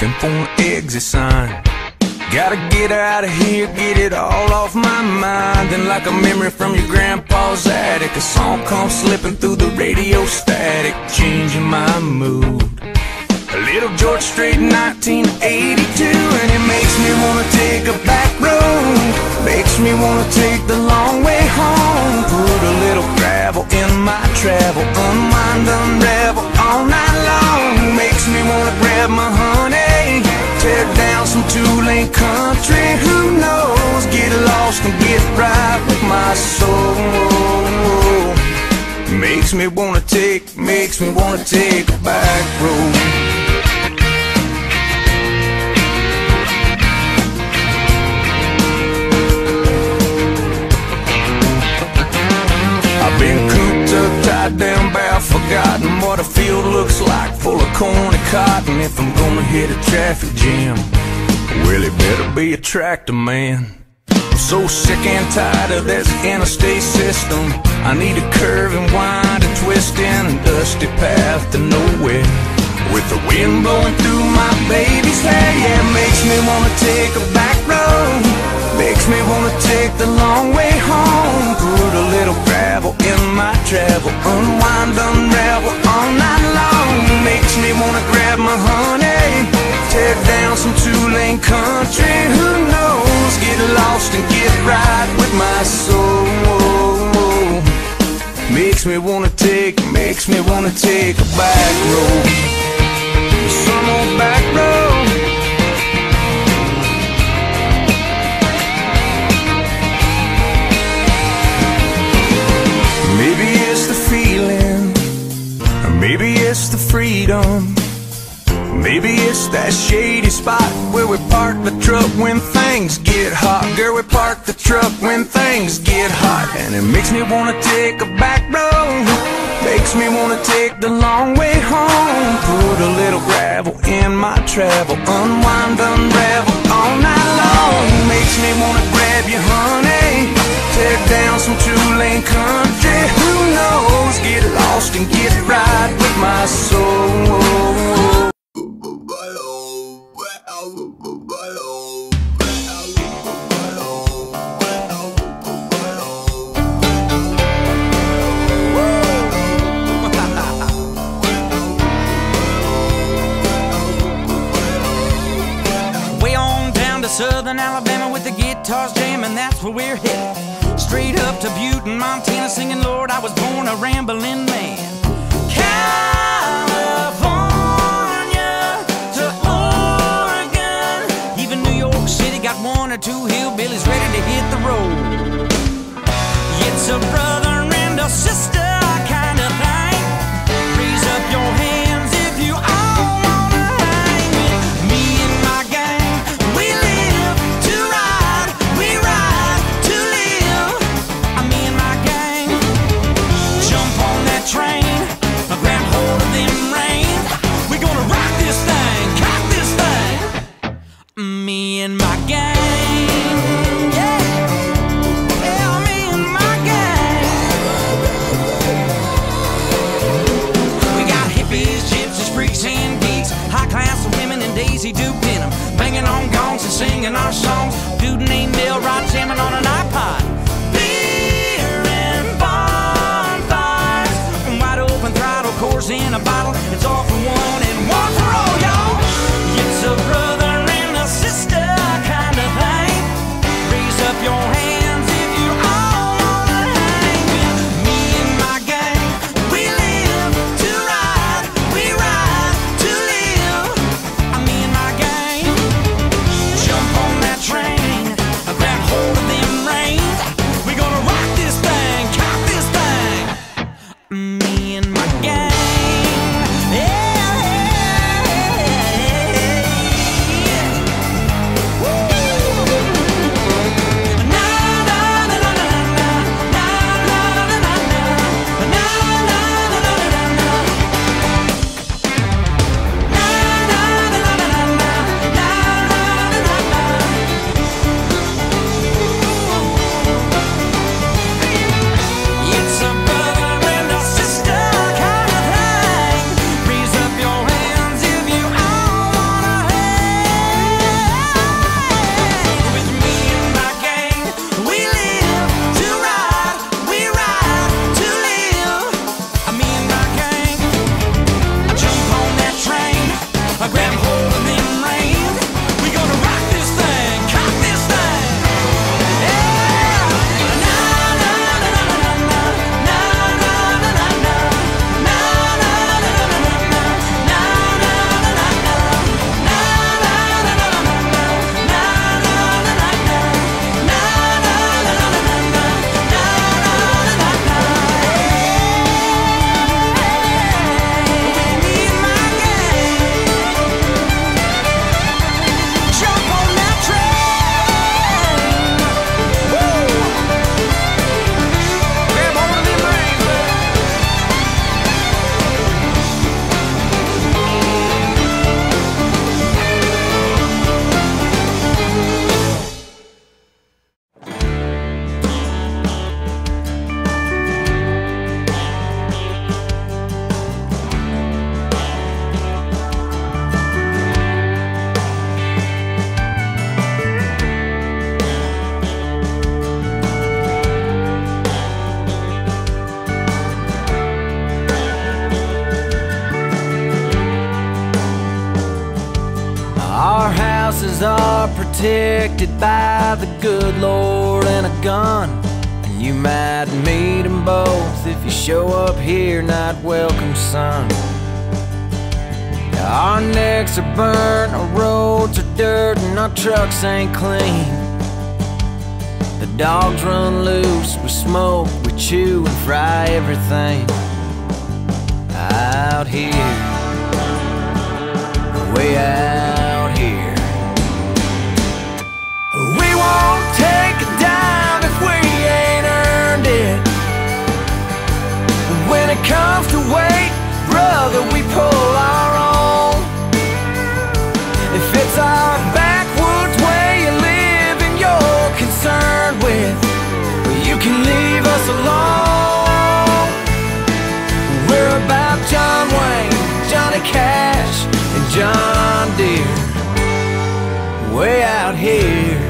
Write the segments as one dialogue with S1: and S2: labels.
S1: looking for an exit sign. Gotta get out of here, get it all off my mind. And like a memory from your grandpa's attic, a song comes slipping through the radio static, changing my mood. A little George Strait, 1982, and it makes me wanna take a back road. Makes me wanna take the long way home. Put a little gravel in my travel, unwind, unravel all night long. Makes me wanna grab my country. Who knows? Get lost and get right with my soul. Makes me wanna take, makes me wanna take a back road. I've been cooped up, tied down, bad, forgotten what a field looks like, full of corn and cotton. If I'm gonna hit a traffic jam, well, it better be a tractor man. I'm so sick and tired of this interstate system. I need a curve and wind and twist in a dusty path to nowhere. With the wind blowing through my baby's hair, yeah, it makes me wanna take a back road. Country. Who knows? Get lost and get right with my soul. Makes me wanna take, makes me wanna take a back road. Some old back road. Truck when things get hot. Girl, we park the truck when things get hot. And it makes me wanna take a back road. Makes me wanna take the long way home. Put a little gravel in my travel. Unwind, unravel all night long. Makes me wanna grab you, honey. Tear down some two-lane country. Who knows? Get lost and get right with my soul.
S2: Southern Alabama with the guitars jamming, that's where we're headed. Straight up to Butte in Montana, singing, Lord, I was born a rambling man. California to Oregon, even New York City got one or two hillbillies ready to hit the road. It's a brother and a sister
S3: are protected by the good Lord and a gun. And you might meet them both if you show up here, not welcome, son. Our necks are burnt, our roads are dirt, and our trucks ain't clean. The dogs run loose, we smoke, we chew and fry everything out here, way out Way out here.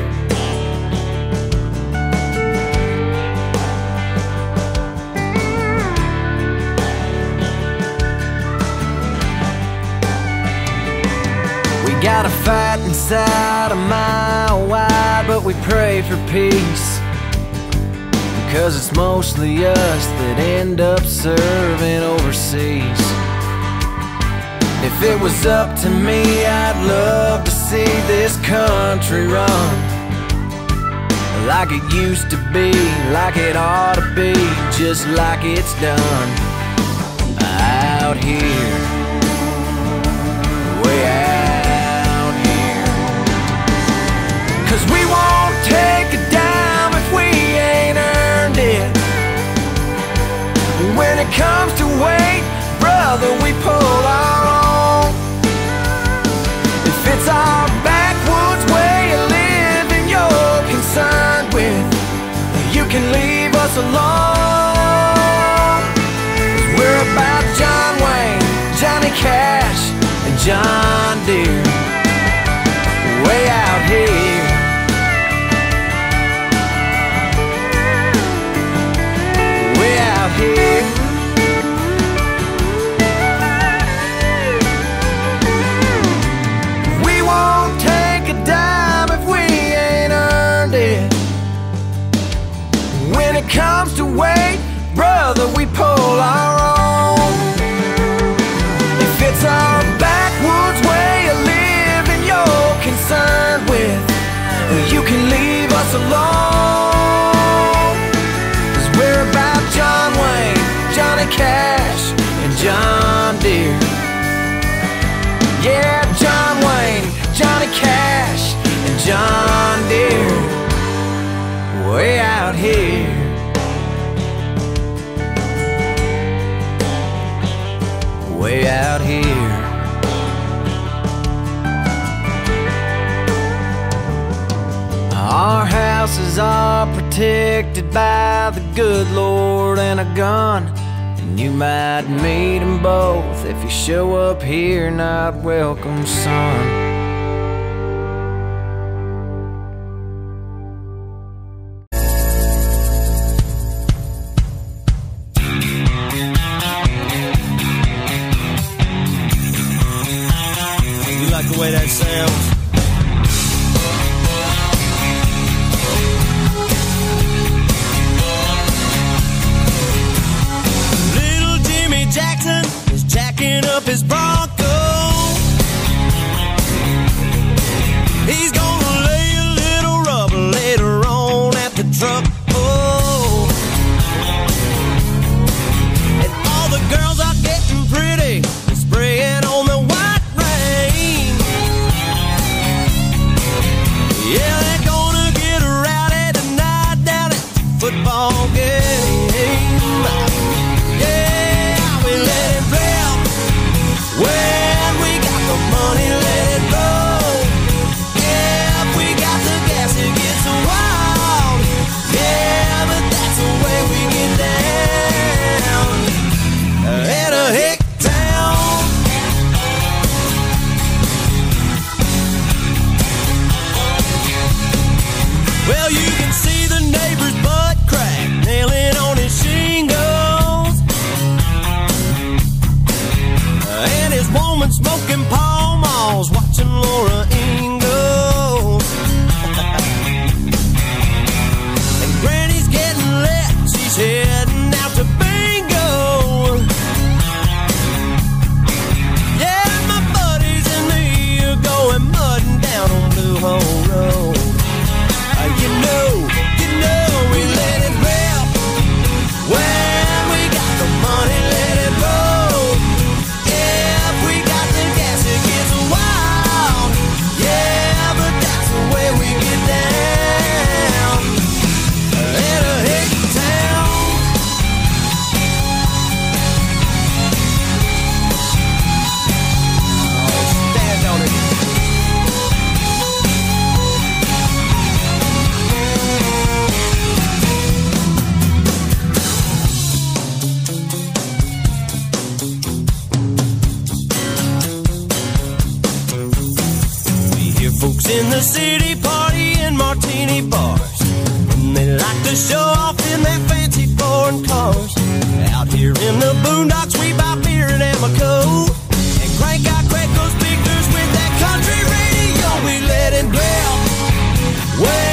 S3: We got a fight inside a mile wide, but we pray for peace. Cause it's mostly us that end up serving overseas. If it was up to me, I'd love to see this country run like it used to be, like it ought to be, just like it's done out here. Way out here. Cause we won't take a dime if we ain't earned it. When it comes to weight, brother, we pull leave us alone. Cause we're about John Wayne, Johnny Cash, and John Deere. Way out here. Comes to weight, brother, we pull our own. If it's our backwoods way of living you're concerned with, you can leave us alone. Cause we're about John Wayne, Johnny Cash, and John Deere. Yeah, John Wayne, Johnny Cash, and John are protected by the good Lord and a gun. And you might meet them both if you show up here not welcome, son.
S4: Up his Bronco. in the city party in martini bars. And they like to show off in their fancy foreign cars. Out here in the boondocks, we buy beer and Amoco. And crank out crack those speakers with that country radio. We let it blare. Well,